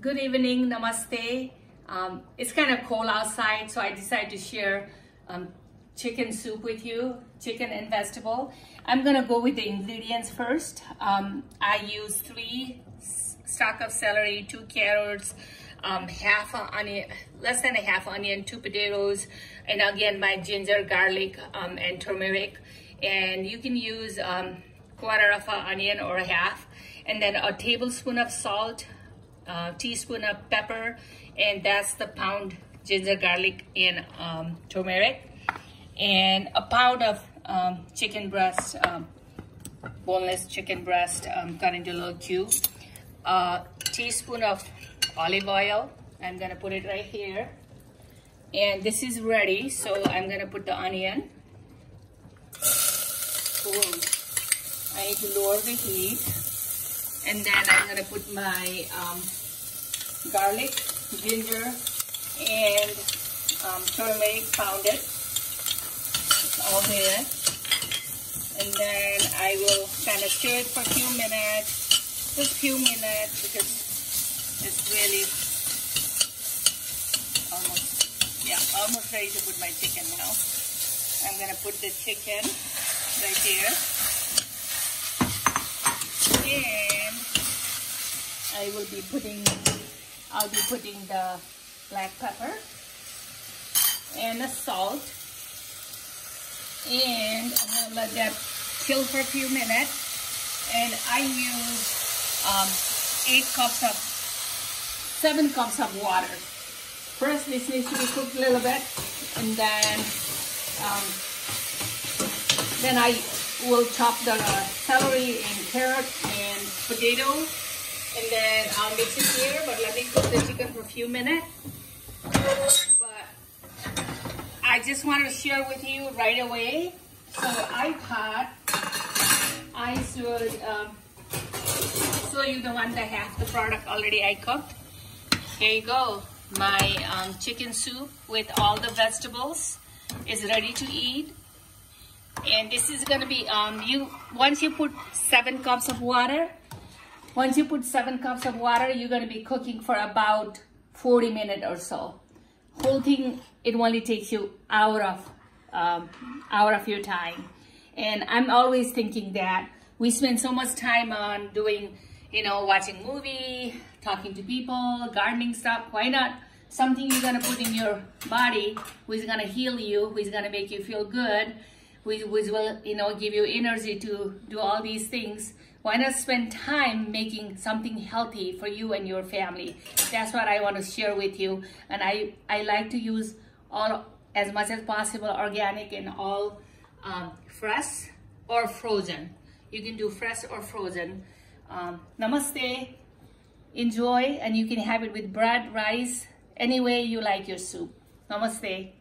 Good evening, namaste. Um, it's kind of cold outside, so I decided to share um, chicken soup with you, chicken and vegetable. I'm gonna go with the ingredients first. Um, I use three stalk of celery, two carrots, um, half an onion, less than a half onion, two potatoes, and again my ginger, garlic, um, and turmeric. And you can use um, quarter of an onion or a half, and then a tablespoon of salt, a teaspoon of pepper, and that's the pound ginger, garlic, and um, turmeric, and a pound of um, chicken breast, um, boneless chicken breast um, cut into little cube, a teaspoon of olive oil. I'm gonna put it right here. And this is ready, so I'm gonna put the onion. I need to lower the heat. And then I'm gonna put my um, garlic, ginger, and um, turmeric pounded. It's all there. And then I will kind of stir it for a few minutes, just a few minutes because it's really almost, yeah, almost ready to put my chicken now. I'm gonna put the chicken right here. And I will be putting, I'll be putting the black pepper and the salt. And I'm gonna let that chill for a few minutes. And I use um, eight cups of seven cups of water. First, this needs to be cooked a little bit, and then um, then I will chop the celery and carrot and potato, and then I'll mix it here. But let me cook the chicken for a few minutes. But I just want to share with you right away. So I thought I should um, show you the one that has the product already I cooked. Here you go. My um, chicken soup with all the vegetables is ready to eat. And this is gonna be, um, you once you put seven cups of water, once you put seven cups of water, you're gonna be cooking for about 40 minutes or so. Whole thing, it only takes you hour of, um, hour of your time. And I'm always thinking that we spend so much time on doing you know, watching movie, talking to people, gardening stuff. Why not something you're gonna put in your body who's gonna heal you, who's gonna make you feel good, which, which will, you know, give you energy to do all these things. Why not spend time making something healthy for you and your family? That's what I want to share with you. And I, I like to use all, as much as possible, organic and all um, fresh or frozen. You can do fresh or frozen. Um, namaste. Enjoy and you can have it with bread, rice, any way you like your soup. Namaste.